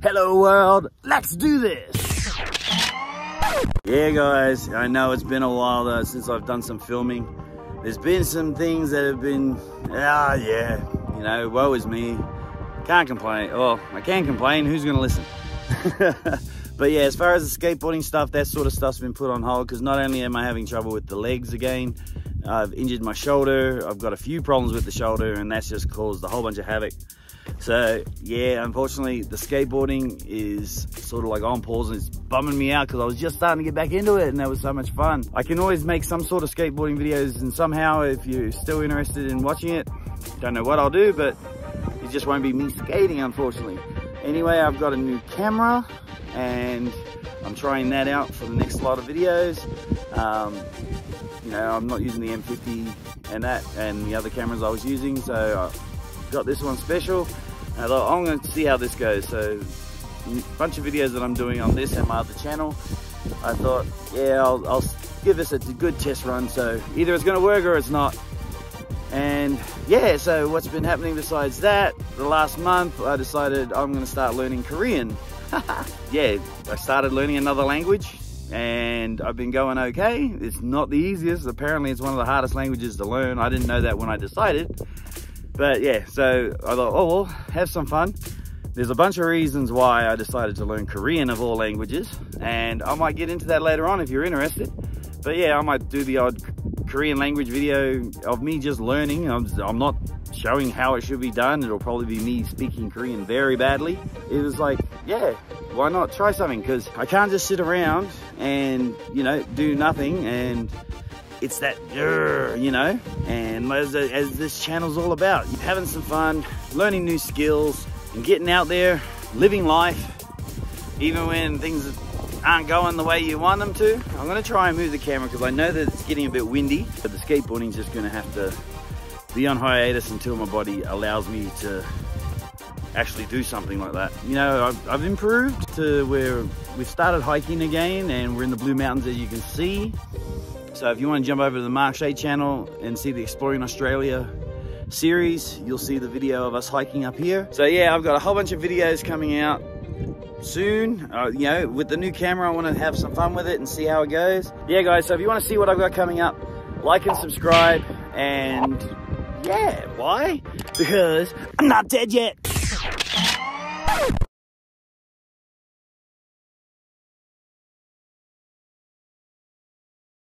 Hello world, let's do this! Yeah guys, I know it's been a while though since I've done some filming. There's been some things that have been, ah yeah, you know, woe is me. Can't complain, well, I can't complain, who's gonna listen? but yeah, as far as the skateboarding stuff, that sort of stuff's been put on hold because not only am I having trouble with the legs again, I've injured my shoulder, I've got a few problems with the shoulder and that's just caused a whole bunch of havoc. So yeah, unfortunately the skateboarding is sort of like on pause and it's bumming me out because I was just starting to get back into it and that was so much fun. I can always make some sort of skateboarding videos and somehow if you're still interested in watching it, don't know what I'll do, but it just won't be me skating unfortunately. Anyway, I've got a new camera and I'm trying that out for the next lot of videos. Um, you know, I'm not using the M50 and that and the other cameras I was using, so I got this one special. I thought, I'm gonna see how this goes. So, a bunch of videos that I'm doing on this and my other channel. I thought, yeah, I'll, I'll give this a good test run. So either it's gonna work or it's not. And yeah, so what's been happening besides that? The last month, I decided I'm gonna start learning Korean. yeah, I started learning another language and I've been going okay. It's not the easiest. Apparently it's one of the hardest languages to learn. I didn't know that when I decided. But yeah, so I thought, oh, well, have some fun. There's a bunch of reasons why I decided to learn Korean of all languages. And I might get into that later on if you're interested. But yeah, I might do the odd Korean language video of me just learning. I'm, I'm not showing how it should be done. It'll probably be me speaking Korean very badly. It was like, yeah, why not try something? Because I can't just sit around and, you know, do nothing and it's that, you know, and as, as this channel's all about, having some fun, learning new skills and getting out there, living life, even when things aren't going the way you want them to. I'm gonna try and move the camera because I know that it's getting a bit windy, but the skateboarding's just gonna have to be on hiatus until my body allows me to actually do something like that. You know, I've, I've, improved to where we've started hiking again and we're in the Blue Mountains as you can see. So if you want to jump over to the Mark Shay channel and see the Exploring Australia series, you'll see the video of us hiking up here. So yeah, I've got a whole bunch of videos coming out soon. Uh, you know, with the new camera, I want to have some fun with it and see how it goes. Yeah, guys, so if you want to see what I've got coming up, like and subscribe. And yeah, why? Because I'm not dead yet.